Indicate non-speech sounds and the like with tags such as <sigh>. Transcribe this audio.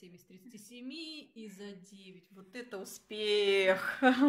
37 из 37 и за 9. Вот это успех! <laughs>